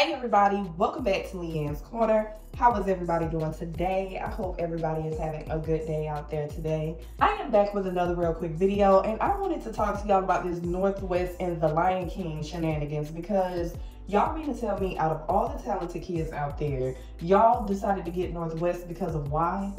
Hey everybody, welcome back to LeiAnn's Corner. How is everybody doing today? I hope everybody is having a good day out there today. I am back with another real quick video and I wanted to talk to y'all about this North West and the Lion King shenanigans because y'all mean to tell me out of all the talented kids out there, y'all decided to get North West because of why?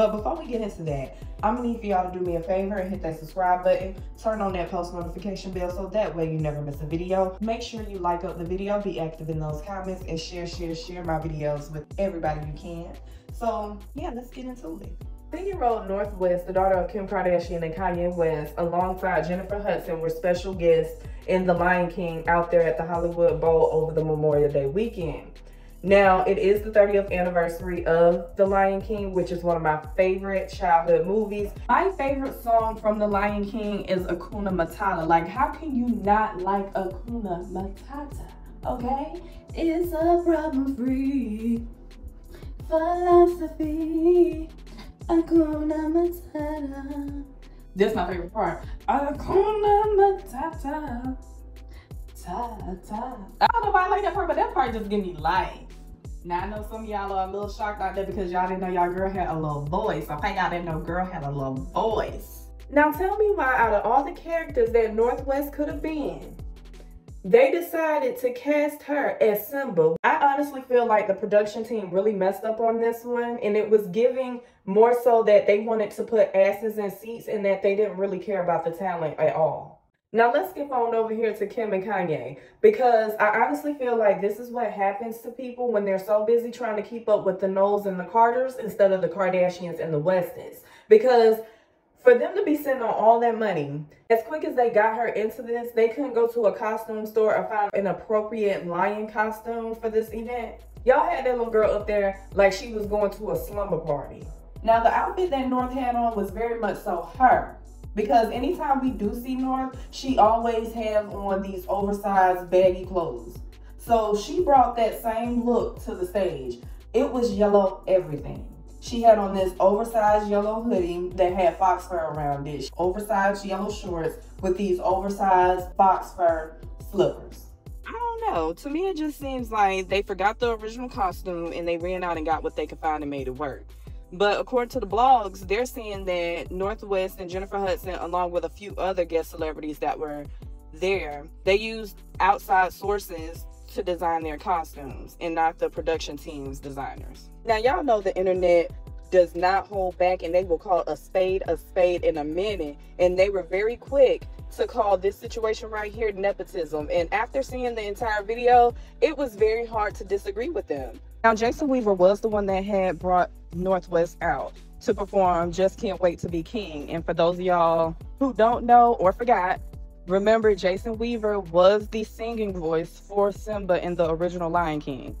But before we get into that, I'm gonna need for y'all to do me a favor and hit that subscribe button, turn on that post notification bell so that way you never miss a video. Make sure you like up the video, be active in those comments, and share, share, share my videos with everybody you can. So yeah, let's get into it. Three-year-old North West, the daughter of Kim Kardashian and Kanye West, alongside Jennifer Hudson, were special guests in The Lion King out there at the Hollywood Bowl over the Memorial Day weekend. Now, it is the 30th anniversary of The Lion King, which is one of my favorite childhood movies. My favorite song from The Lion King is Hakuna Matata. Like, how can you not like Hakuna Matata? Okay? It's a problem-free philosophy. Hakuna Matata. That's my favorite part. Hakuna Matata. I don't know why I like that part, but that part just give me life. Now I know some of y'all are a little shocked out there because y'all didn't know y'all girl had a little voice. I think y'all didn't know girl had a little voice. Now tell me why out of all the characters that North West could have been, they decided to cast her as Simba. I honestly feel like the production team really messed up on this one and it was giving more so that they wanted to put asses in seats and that they didn't really care about the talent at all. Now let's skip on over here to Kim and Kanye because I honestly feel like this is what happens to people when they're so busy trying to keep up with the Knowles and the Carters instead of the Kardashians and the Westons. Because for them to be sending on all that money, as quick as they got her into this, they couldn't go to a costume store or find an appropriate lion costume for this event. Y'all had that little girl up there like she was going to a slumber party. Now the outfit that North had on was very much so her because anytime we do see North, she always has on these oversized baggy clothes. So she brought that same look to the stage. It was yellow everything. She had on this oversized yellow hoodie that had fox fur around it. Oversized yellow shorts with these oversized fox fur slippers. I don't know. To me, it just seems like they forgot the original costume and they ran out and got what they could find and made it work. But according to the blogs, they're saying that North West and Jennifer Hudson, along with a few other guest celebrities that were there, they used outside sources to design their costumes and not the production team's designers. Now, y'all know the internet does not hold back and they will call a spade a spade in a minute. And they were very quick to call this situation right here nepotism. And after seeing the entire video, it was very hard to disagree with them. Now, Jason Weaver was the one that had brought North West out to perform Just Can't Wait to Be King. And for those of y'all who don't know or forgot, remember Jason Weaver was the singing voice for Simba in the original Lion King.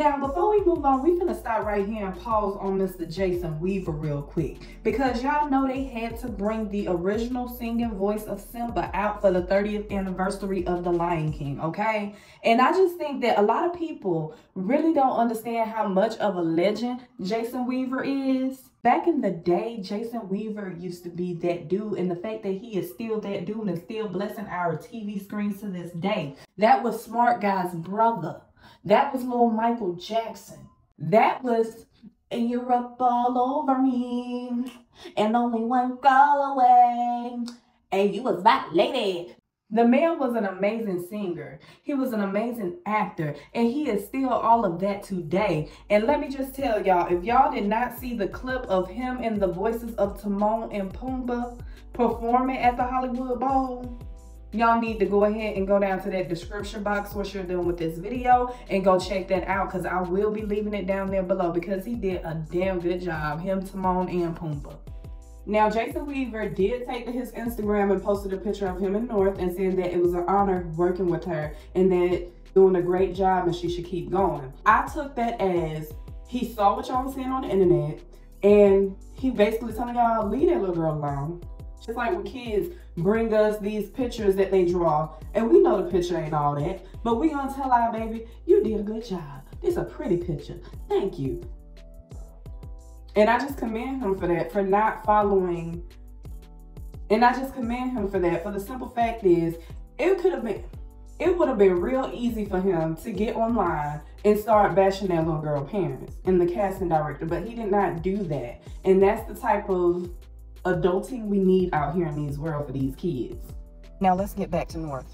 Now, before we move on, we're gonna stop right here and pause on Mr. Jason Weaver real quick because y'all know they had to bring the original singing voice of Simba out for the 30th anniversary of The Lion King, okay? And I just think that a lot of people really don't understand how much of a legend Jason Weaver is. Back in the day, Jason Weaver used to be that dude, and the fact that he is still that dude and still blessing our TV screens to this day. That was Smart Guy's brother. That was little Michael Jackson. That was and you're up all over me and only one call away and you was that lady. The man was an amazing singer. He was an amazing actor and he is still all of that today. And let me just tell y'all if y'all did not see the clip of him and the voices of timon and pumbaa performing at the hollywood bowl y'all need to go ahead and go down to that description box what you're doing with this video and go check that out because I will be leaving it down there below because he did a damn good job, him, Timon, and Pumbaa. Now, Jason Weaver did take to his Instagram and posted a picture of him and North and said that it was an honor working with her and that doing a great job and she should keep going. I took that as he saw what y'all was saying on the internet and he basically telling y'all, leave that little girl alone. Just like when kids bring us these pictures that they draw, and we know the picture ain't all that, but we gonna tell our baby, you did a good job. This a pretty picture. Thank you. And I just commend him for that, for not following. And I just commend him for that. For the simple fact is, it could have been, it would have been real easy for him to get online and start bashing that little girl parents and the casting director, but he did not do that. And that's the type of adulting we need out here in these world for these kids. Now let's get back to North.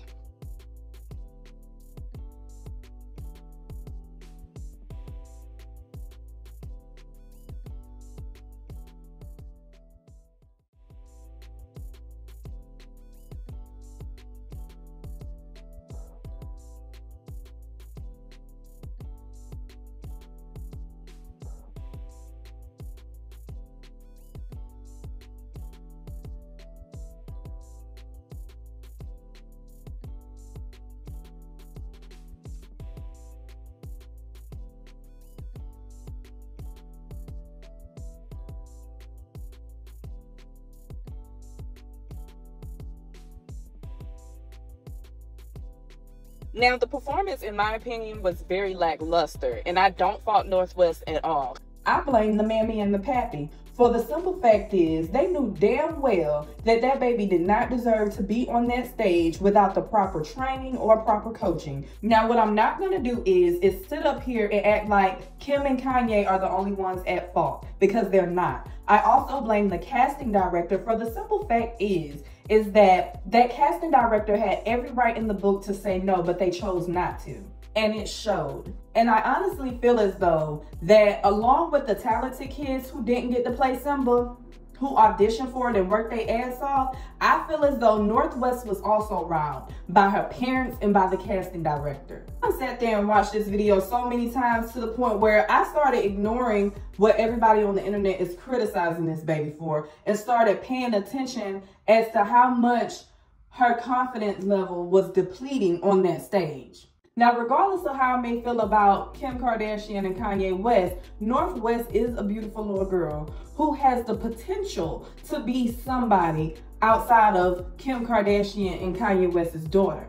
Now, the performance, in my opinion, was very lackluster, and I don't fault North West at all. I blame the mammy and the pappy. For the simple fact is, they knew damn well that that baby did not deserve to be on that stage without the proper training or proper coaching. Now, what I'm not gonna do is, is sit up here and act like Kim and Kanye are the only ones at fault, because they're not. I also blame the casting director for the simple fact is, is that that casting director had every right in the book to say no, but they chose not to. And it showed. And I honestly feel as though that along with the talented kids who didn't get to play Simba, who auditioned for it and worked their ass off, I feel as though North West was also robbed by her parents and by the casting director. I sat there and watched this video so many times to the point where I started ignoring what everybody on the internet is criticizing this baby for and started paying attention as to how much her confidence level was depleting on that stage. Now, regardless of how I may feel about Kim Kardashian and Kanye West, North West is a beautiful little girl who has the potential to be somebody outside of Kim Kardashian and Kanye West's daughter.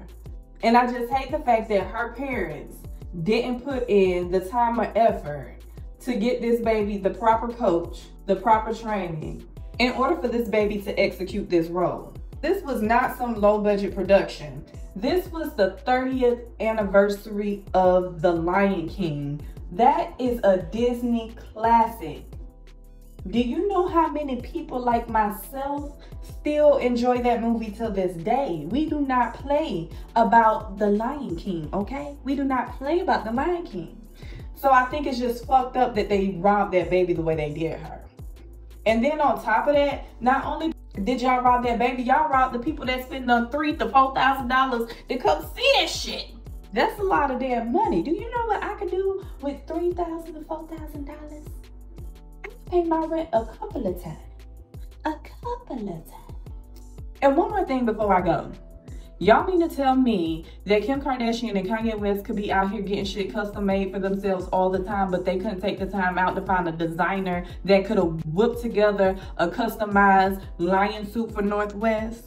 And I just hate the fact that her parents didn't put in the time or effort to get this baby the proper coach, the proper training, in order for this baby to execute this role. This was not some low budget production. This was the 30th anniversary of The Lion King. That is a Disney classic. Do you know how many people like myself still enjoy that movie to this day? We do not play about The Lion King, okay? We do not play about The Lion King. So I think it's just fucked up that they robbed that baby the way they did her. And then on top of that, not only did y'all rob that baby? Y'all robbed the people that spend the three to four thousand dollars to come see that shit. That's a lot of damn money. Do you know what I could do with three thousand to four thousand dollars? I pay my rent a couple of times. A couple of times. And one more thing before I go. Y'all mean to tell me that Kim Kardashian and Kanye West could be out here getting shit custom made for themselves all the time, but they couldn't take the time out to find a designer that could have whipped together a customized lion suit for North West?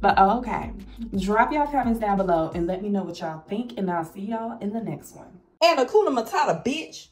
But oh, okay, drop y'all comments down below and let me know what y'all think, and I'll see y'all in the next one. And Hakuna Matata, bitch.